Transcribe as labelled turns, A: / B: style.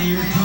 A: You.